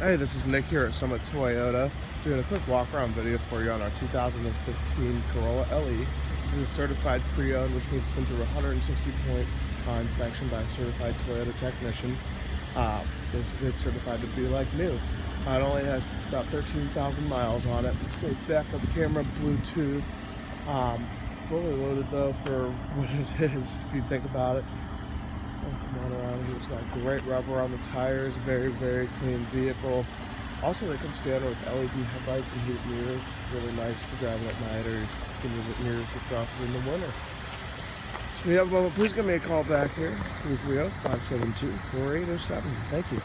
Hey, this is Nick here at Summit Toyota, doing a quick walk around video for you on our 2015 Corolla LE. This is a certified pre-owned, which means it's been through a 160 point uh, inspection by a certified Toyota technician. Uh, basically, it's certified to be like new. Uh, it only has about 13,000 miles on it. So back of the camera, Bluetooth. Um, fully loaded though for what it is, if you think about it. Come on around here. It's got great rubber on the tires. Very, very clean vehicle. Also, they come standard with LED headlights and heated mirrors. Really nice for driving at night or getting the mirrors defrosted in the winter. So if you have a moment, please give me a call back here. 330 572 4807. Thank you.